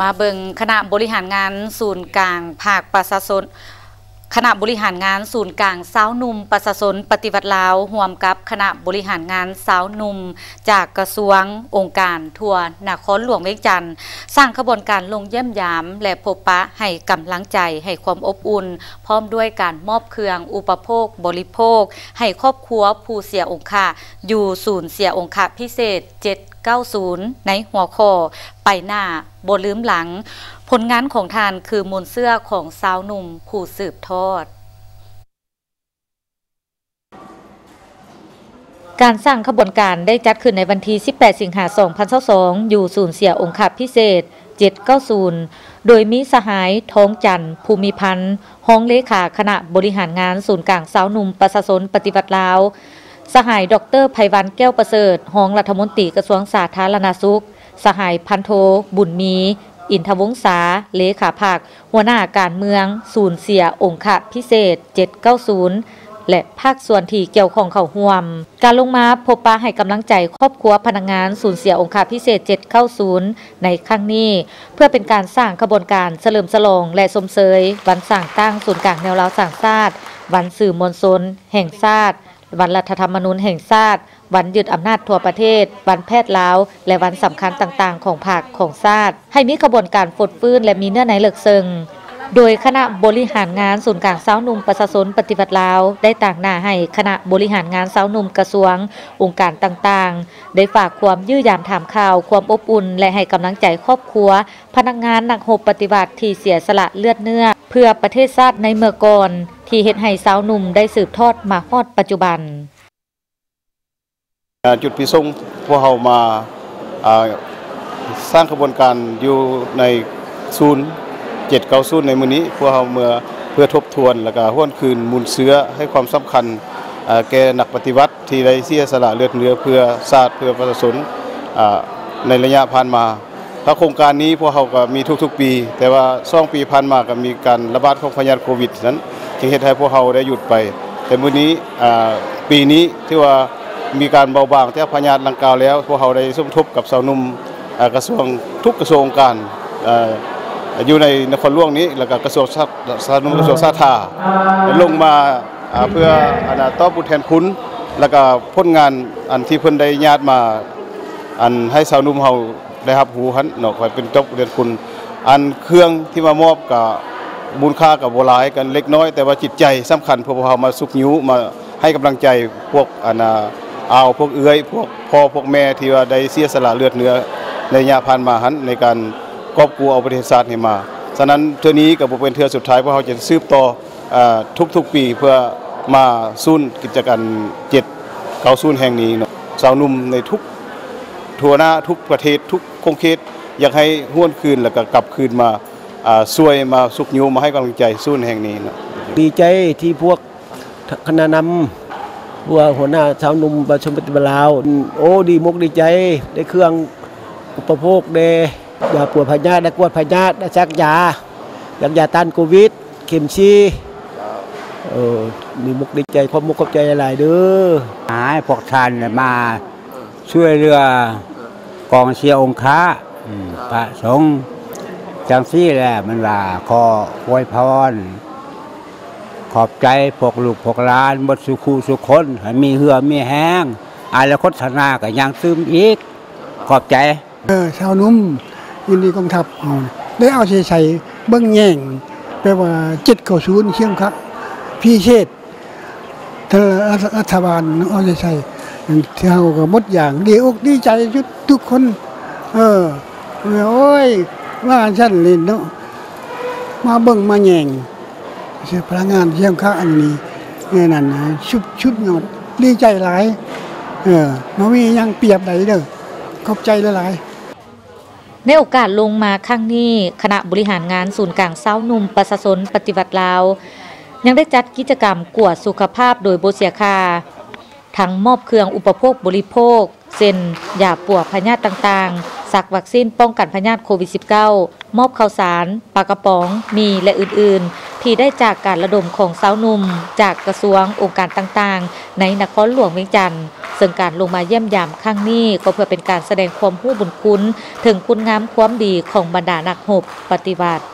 มาเบิงคณะบริหารงานศูนย์กลางภาคประชาชน คณะบริหารงานศูนย์กลางสาวนุ่มประชาชนปฏิวัติลาวร่วมกับคณะบริหารงานสาวนุ่ม จากกระทรวงองค์การทั่วนครหลวงเวียงจันทน์สร้างขบวนการลงเยี่ยมยาม และพบปะให้กำลังใจให้ความอบอุ่น พร้อมด้วยการมอบเครื่องอุปโภค บริโภค ให้ครอบครัวผู้เสียองค์ค่ะอยู่ศูนย์เสียองค์ค่ะพิเศษ 790 ในหัวข้อไปหน้าบ่ลืมหลัง ผลงานของทานคือมูลเสื้อของสาวหนุ่มผู้สืบทอด การสร้างขบวนการได้จัดขึ้นในวันที่ 18 สิงหาคม2022 อยู่ศูนย์เสียองค์ขับพิเศษ 790 โดยมีสหายท้องจันทร์ ภูมิพันธ์ห้องเลขาคณะบริหารงานศูนย์กลางสาวหนุ่มประชาชนปฏิบัติลาว สหายดรไพวันแก้วประเสริฐห้องรัฐมนตรีกระทรวงสาธารณสุข สหายพันโท บุญมี อินทวงศาเลขาภาคหัวหน้าการเมือง ศูนย์เสียองค์ขะพิเศษ 790 และภาคส่วนที่เกี่ยวข้องเข้าร่วม การลงมาพบปะให้กำลังใจครอบครัวพนักงานศูนย์เสียองค์ขาพิเศษ 790 ในครั้งนี้ เพื่อเป็นการสร้างขบวนการเฉลิมฉลองและสมเสยวันสร้างตั้งศูนย์กลางแนวราวสร้างชาติวันสื่อมวลชนแห่งชาติวันรัฐธรรมนูญแห่งชาติ วันยึดอำนาจทั่วประเทศ วันแพทย์ลาว และวันสำคัญต่างๆ ของภาคของชาติให้มีกระบวนการฟดฟื้นและมีเนื้อในเลิกเซิงโดยคณะบริหารงานศูนย์กลางสาวหนุ่มประชาชนปฏิบัติลาว ได้ต่างหน้าให้คณะบริหารงานสาวหนุ่มกระทรวง องค์การต่างๆ ได้ฝากความยื้อยามถามข่าว ความอบอุ่น และให้กำลังใจครอบครัว พนักงานนักรบปฏิบัติที่เสียสละเลือดเนื้อ เพื่อประเทศชาติในเมื่อก่อนที่เฮ็ดให้สาวหนุ่มได้สืบทอดมาฮอดปัจจุบัน จุดพิสงพวกเรามาสร้างกระบวนการอยู่ในศูนย์790ในมื้อนี้พวกเราเมื่อเพื่อทบทวนแล้วก็ห้วนคืนมูลเสือให้ความสำคัญแก่นักปฏิวัติที่ได้เสียสละเลือดเนื้อเพื่อชาสติเพื่อประชาชนในระยะผ่านมาถ้าโครงการนี้พวกเราก็มีทุกๆปี แต่ว่าช่วงปีผ่านมาก็มีการระบาดของพยาธิโควิดนั้นจึงเฮ็ดให้พวกเราได้หยุดไป แต่มื้อนี้ปีนี้ที่ว่า มีการเบาบางแต่พญาตลังกาวแล้วพวกเขาได้สมทบกับสาวนุ่มกระทรวงทุกกระทรวงการอยู่ในนครหลวงนี้แล้วก็กระทรวงสาธารณสุขกระทรวงสาธารณลงมาเพื่ออนน่ะตอบผู้แทนคุณแล้วก็ผลงานอันที่เพิ่นได้ญาติมาอันให้สาวนุ่มเฮาได้รับหูหันเนาะคอยเป็นจบเรียนคุณ อันเครื่องที่มามอบกับมูลค่ากับโบ่หลายกันเล็กน้อย แต่ว่าจิตใจสำคัญพวกเรามาสุกนิ้วมาให้กำลังใจพวกอัน น่ะอาพวกเอื้อยพวกพ่อพวกแม่ที่ว่าได้เสียสละเลือดเนื้อในยะผ่านมาหันในการกอบกู้เอาประเทศชาติให้มาฉะนั้นเทื่อนี้ก็บ่เป็นเทือสุดท้ายพราะเราจะสืบต่อทุกๆปีเพื่อมาสู้กิจการ7 90แห่งนี้สาวนุ่มในทุกทัวหน้าทุกประเทศทุกคงเขตอยากให้ห้วนคืนแล้วก็กลับคืนมาช่วยมาสุกยูมาให้กำลังใจสู้ในแห่งนี้ ดีใจที่พวกคณะนำ วกหัวหน้าชาวหนุ่มประชาชนปฏิบัติลาว โอ้ดีมกดีใจได้เครื่องอุปโภคได้ยาปวดพยาธิได้กวดพยาธิได้ชักยายักยาต้านโควิด เข็มชีเออมีมุกดีใจความมุกขอบใจหลายเด้อให้พวกท่านเนี่ยมาช่วยเรือกองเชียร์องค์ค้าพระสงฆ์จังซี่แหละมันว่าขออวยพร ขอบใจพวกลูกพวกหลานบดสุขูสุคนให้มีเหือมีแห้งอาแล้วคฒนาก็ยังซึมอีก ขอบใจ เออชาวนุ่มยินดีกองทัพเอาได้เอาใจใส่เบิ้องแย่งแปลว่าจิตเก่าศูนย์เชียงครับ พี่เชษฐรัฐบาลเอาใจใส่ที่เฮาก็หมดอย่างดีอกดีใจทุกทุกคน เออโอ้ยว่าฉันเล่นเนาะมาเบิ่งมาแย่ง เสียพลังงานเชียงค้าอันนี้นี่นั่นนะชุบชุบยอดดีใจหลาย เออบ่มียังเปรียบใดเด้อขอบใจหลายในโอกาสลงมาครั้งนี้คณะบริหารงานศูนย์กลางเศร้าหนุ่มประชาชนปฏิบัติลาว ยังได้จัดกิจกรรมกวดสุขภาพโดยโบเสียคาทั้งมอบเครื่องอุปโภคบริโภคเช่นยาปวดพยาธิต่างๆ สักวัคซีนป้องกันพยาธิโควิด -19 มอบข้าวสารปลากระป๋อง มีและอื่นๆ ที่ได้จากการระดมของสาวนุ่ม จากกระทรวงองค์การต่างๆ ในนครหลวงเวียงจันทน์สซึ่งการลงมาเยี่ยมยามครั้งนี้ก็เพื่อเป็นการแสดงความผู้บุญคุณ ถึงคุณงามความดีของบรรดานักหบปฏิบัติ